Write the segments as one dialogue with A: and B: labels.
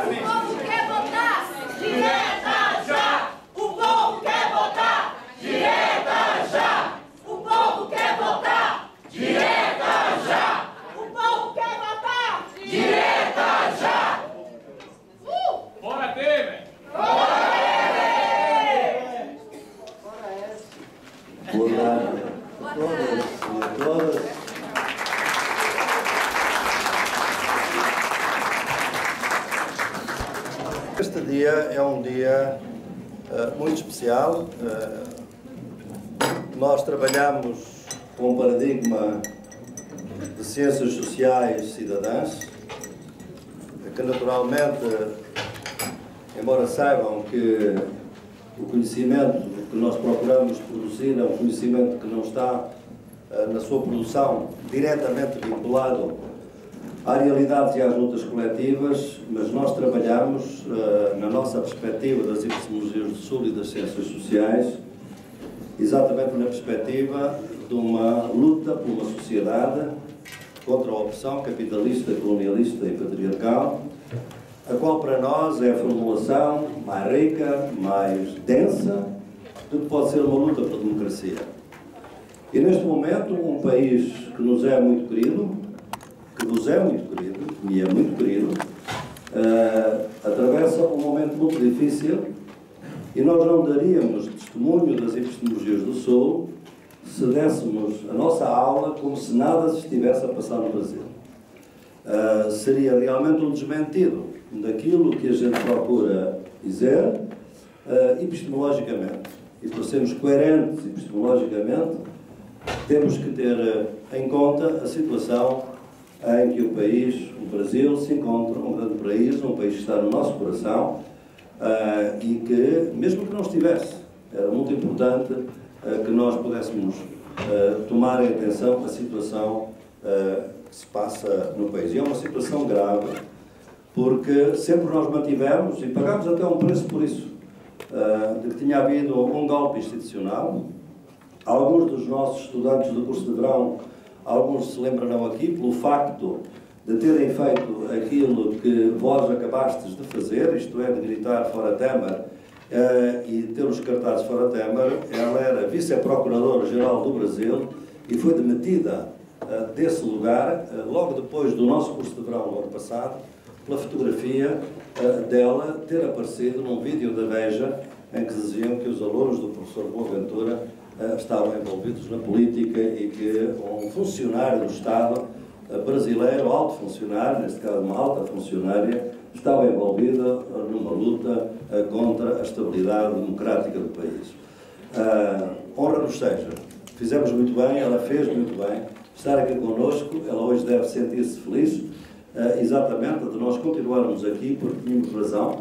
A: O povo quer votar! Direta já! O povo quer votar! Direta já! O povo quer votar! Direta já! O povo quer votar! Direta já! Uh!
B: Fora Temer!
C: Boa tarde a todas e a todas. Este dia é um dia eh, muito especial. Eh, nós trabalhamos com um paradigma de ciências sociais cidadãs, que naturalmente, embora saibam que o conhecimento que nós procuramos produzir é um conhecimento que não está eh, na sua produção diretamente vinculado à realidade e às lutas coletivas, mas nós trabalhamos eh, na nossa perspectiva das epistemologias do Sul e das ciências sociais, exatamente na perspectiva de uma luta por uma sociedade contra a opressão capitalista, colonialista e patriarcal, a qual para nós é a formulação mais rica, mais densa do que pode ser uma luta pela democracia. E neste momento, um país que nos é muito querido, que nos é muito querido, e é muito querido, uh, atravessa um momento muito difícil e nós não daríamos testemunho das epistemologias do Sul se dessemos a nossa aula como se nada se estivesse a passar no Brasil. Uh, seria realmente um desmentido daquilo que a gente procura dizer uh, epistemologicamente. E para sermos coerentes epistemologicamente, temos que ter em conta a situação em que o país, o Brasil, se encontra, um grande país, um país que está no nosso coração uh, e que, mesmo que não estivesse, era muito importante que nós pudéssemos tomar em atenção a situação que se passa no país. E é uma situação grave, porque sempre nós mantivemos, e pagámos até um preço por isso, uh, de que tinha havido um golpe institucional. Alguns dos nossos estudantes do curso de verão, alguns se lembrarão aqui, pelo facto de terem feito aquilo que vós acabastes de fazer, isto é, de gritar fora Temer, uh, e ter os cartazes fora Temer, ela era vice-procuradora-geral do Brasil e foi demitida uh, desse lugar, uh, logo depois do nosso curso de verão no ano passado, pela fotografia dela ter aparecido num vídeo da Veja em que diziam que os alunos do professor Boaventura estavam envolvidos na política e que um funcionário do Estado uh, brasileiro, alto funcionário, neste caso uma alta funcionária, estava envolvida numa luta contra a estabilidade democrática do país. honra nos seja. Fizemos muito bem, ela fez muito bem estar aqui connosco, ela hoje deve sentir-se feliz exatamente de nós continuarmos aqui porque tínhamos razão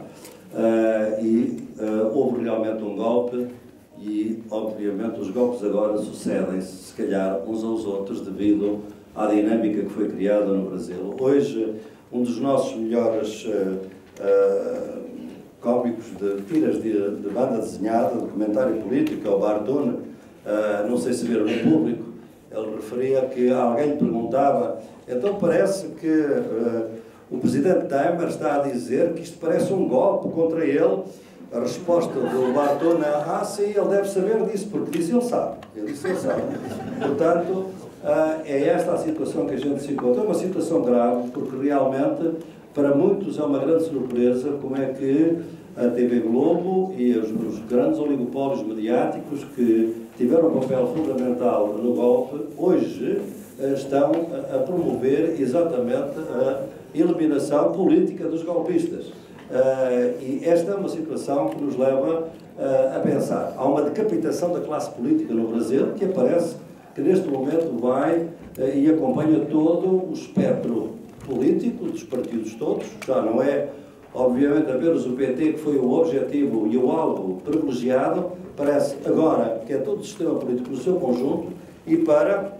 C: e houve realmente um golpe e, obviamente, os golpes agora sucedem-se, se calhar, uns aos outros devido à dinâmica que foi criada no Brasil. Hoje, um dos nossos melhores cómicos de tiras de, de, banda desenhada, de comentário político, é o Bartone, não sei se viram no público, ele referia que alguém perguntava então parece que uh, o presidente Temer está a dizer que isto parece um golpe contra ele. A resposta do Bartona, ah sim, ele deve saber disso, porque disse ele sabe. Ele disse ele sabe. Portanto, uh, é esta a situação que a gente se encontra. É uma situação grave, porque realmente, para muitos, é uma grande surpresa como é que a TV Globo e os, os grandes oligopólios mediáticos que tiveram um papel fundamental no golpe, hoje eh, estão a promover exatamente a eliminação política dos golpistas. Eh, e esta é uma situação que nos leva eh, a pensar. Há uma decapitação da classe política no Brasil que aparece que neste momento vai e acompanha todo o espectro político dos partidos todos, já não é obviamente apenas o PT que foi o objetivo e o alvo privilegiado, parece agora que é todo o sistema político no seu conjunto e para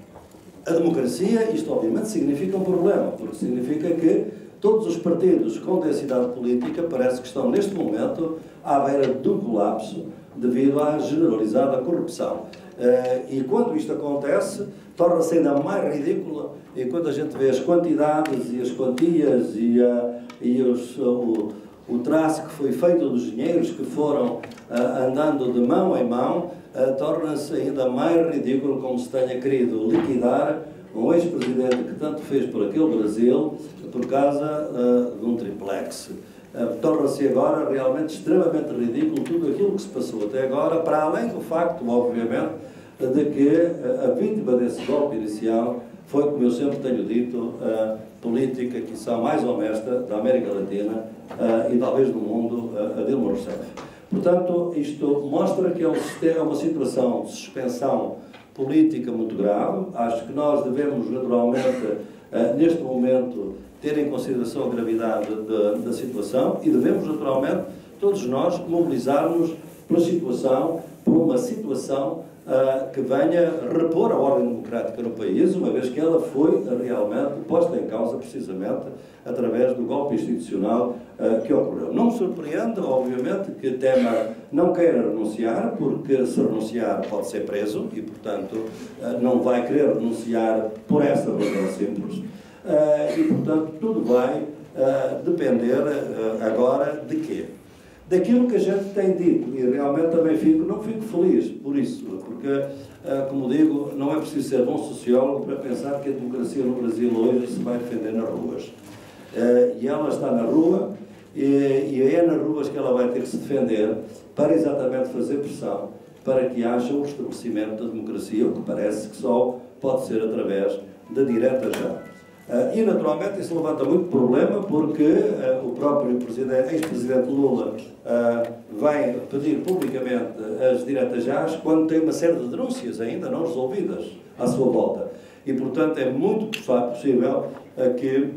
C: a democracia, isto obviamente significa um problema, porque significa que todos os partidos com densidade política parece que estão neste momento à beira um colapso devido à generalizada corrupção. Eh, e quando isto acontece, torna-se ainda mais ridícula e quando a gente vê as quantidades e as quantias e, a, e os, o, o traço que foi feito dos dinheiros que foram uh, andando de mão em mão, uh, torna-se ainda mais ridículo como se tenha querido liquidar um ex-presidente que tanto fez por aquele Brasil por causa uh, de um triplex. Torna-se agora realmente extremamente ridículo tudo aquilo que se passou até agora, para além do facto, obviamente, de que a vítima desse golpe inicial foi, como eu sempre tenho dito, a política que são mais honesta da América Latina uh, e talvez do mundo, uh, a Dilma Rousseff. Portanto, isto mostra que é, é uma situação de suspensão política muito grave. Acho que nós devemos, naturalmente, uh, neste momento, ter em consideração a gravidade de, da situação e devemos, naturalmente, todos nós mobilizarmos pela situação, por uma situação que venha repor a ordem democrática no país, uma vez que ela foi realmente posta em causa precisamente através do golpe institucional uh, que ocorreu. Não me surpreende, obviamente, que Temer não queira renunciar, porque se renunciar pode ser preso e, portanto, uh, não vai querer renunciar por essa razão simples. e, portanto, tudo vai depender agora de quê? Daquilo que a gente tem dito. E realmente também fico, não fico feliz por isso, porque, ah, como digo, não é preciso ser bom sociólogo para pensar que a democracia no Brasil hoje se vai defender nas ruas. Ah, e ela está na rua, e é nas ruas que ela vai ter que se defender para exatamente fazer pressão para que haja o restabelecimento da democracia, o que parece que só pode ser através da direta já. Uh, e, naturalmente, isso levanta muito problema porque uh, o próprio ex-presidente Lula uh, vem pedir publicamente as diretas jazz quando tem uma série de denúncias ainda não resolvidas à sua volta. E, portanto, é muito possível que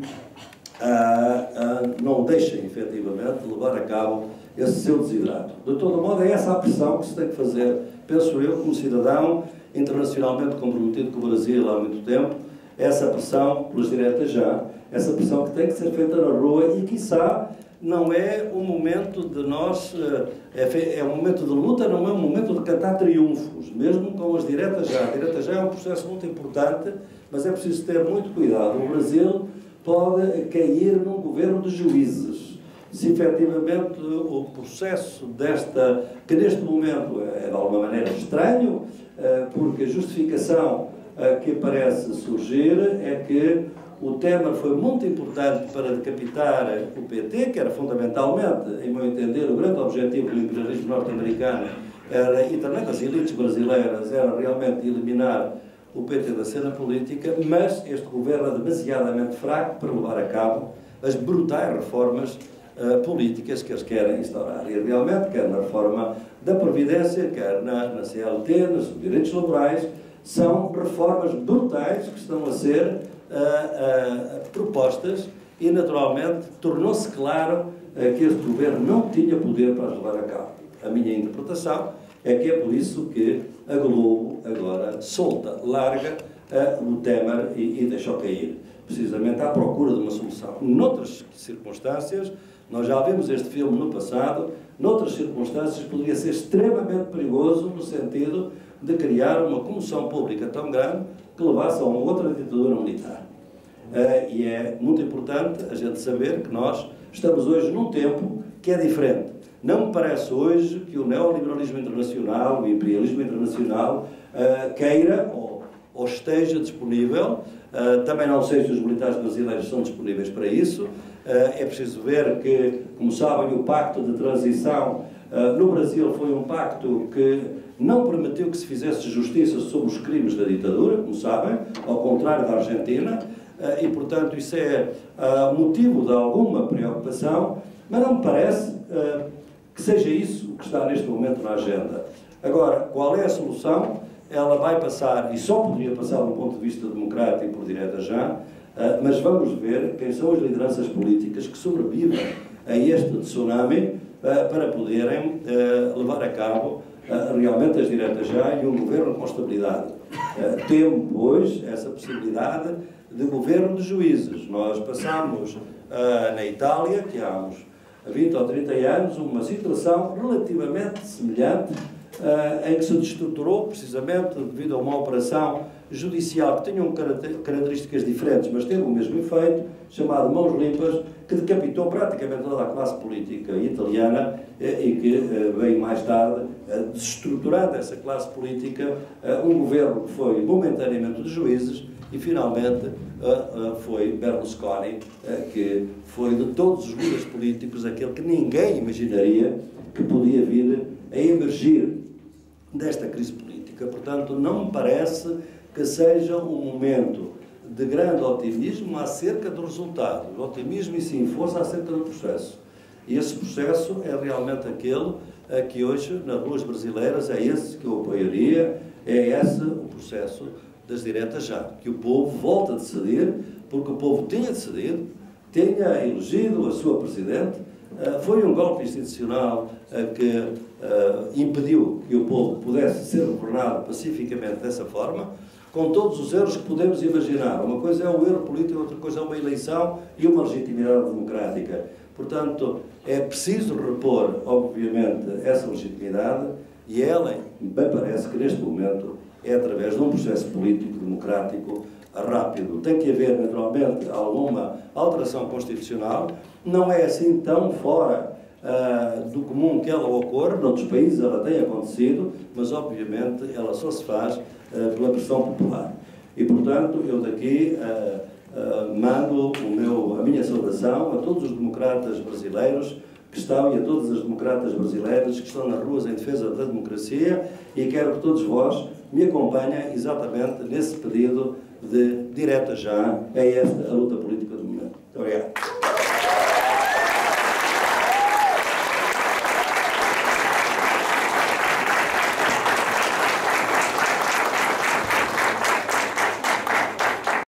C: não deixem, efetivamente, levar a cabo esse seu desidrato. De todo modo, é essa a pressão que se tem que fazer, penso eu, como cidadão internacionalmente comprometido com o Brasil há muito tempo, essa pressão pelas diretas já, essa pressão que tem que ser feita na rua e, quiçá, não é um momento de nós, eh, é, é um momento de luta, não é um momento de cantar triunfos, mesmo com as diretas já. A direta já é um processo muito importante, mas é preciso ter muito cuidado. O Brasil pode cair num governo de juízes. Se efetivamente o processo desta, que neste momento é de alguma maneira estranho, eh, porque a justificação que parece surgir é que o tema foi muito importante para decapitar o PT, que era fundamentalmente, em meu entender, o grande objetivo do imperialismo norte-americano era, e também das elites brasileiras, era realmente eliminar o PT da cena política, mas este governo é demasiadamente fraco para levar a cabo as brutais reformas uh, políticas que eles querem instaurar. E realmente, quer na reforma da Previdência, quer na, na CLT, nos direitos laborais, são reformas brutais que estão a ser uh, uh, propostas e, naturalmente, tornou-se claro uh, que este governo não tinha poder para as levar a cabo. A minha interpretação é que é por isso que a Globo agora solta, larga o Temer e, e deixou cair, precisamente à procura de uma solução. Noutras circunstâncias, nós já vimos este filme no passado, noutras circunstâncias poderia ser extremamente perigoso no sentido de criar uma comoção pública tão grande que levasse a uma outra ditadura militar. Uh, e é muito importante a gente saber que nós estamos hoje num tempo que é diferente. Não me parece hoje que o neoliberalismo internacional, o imperialismo internacional, uh, queira ou, ou, esteja disponível. Uh, também não sei se os militares brasileiros são disponíveis para isso. é preciso ver que, como sabem, o pacto de transição no Brasil foi um pacto que não permitiu que se fizesse justiça sobre os crimes da ditadura, como sabem, ao contrário da Argentina, eh, e, portanto, isso é eh, motivo de alguma preocupação, mas não me parece que seja isso que está neste momento na agenda. Agora, qual é a solução? Ela vai passar, e só poderia passar do ponto de vista democrático por direta já, mas vamos ver quem são as lideranças políticas que sobrevivem a este tsunami para poderem levar a cabo realmente as diretas já e um governo com estabilidade. Temos, pois, essa possibilidade de governo de juízes. Nós passamos na Itália, que há uns 20 ou 30 anos, uma situação relativamente semelhante, em que se destruturou, precisamente devido a uma operação judicial que tinham características diferentes, mas teve o mesmo efeito, chamado Mãos Limpas, que decapitou praticamente toda a classe política italiana eh, e que eh, veio mais tarde, desestruturando essa classe política, um governo que foi momentaneamente de juízes e finalmente foi Berlusconi, que foi de todos os líderes políticos aquele que ninguém imaginaria que podia vir a emergir desta crise política. Portanto, não me parece que seja um momento de grande otimismo acerca do resultado. Otimismo e sim força acerca do processo. E esse processo é realmente aquele que hoje, nas ruas brasileiras, é esse que eu apoiaria, é esse o processo das diretas já. Que o povo volta a decidir, porque o povo tinha decidido, tinha elegido a sua Presidente, eh, foi um golpe institucional eh, que eh, impediu que o povo pudesse ser governado pacificamente dessa forma, com todos os erros que podemos imaginar. Uma coisa é o erro político, outra coisa é uma eleição e uma legitimidade democrática. Portanto, é preciso repor, obviamente, essa legitimidade e ela, me parece que neste momento, é através de um processo político democrático rápido. Tem que haver, naturalmente, alguma alteração constitucional. Não é assim tão fora uh, do comum que ela ocorre. Noutros países ela tem acontecido, mas, obviamente, ela só se faz uh, pela pressão popular. E, portanto, eu daqui uh, mando o meu, a minha saudação a todos os democratas brasileiros que estão e a todas as democratas brasileiras que estão nas ruas em defesa da democracia e quero que todos vós me acompanhem exatamente nesse pedido de direta já é esta a luta política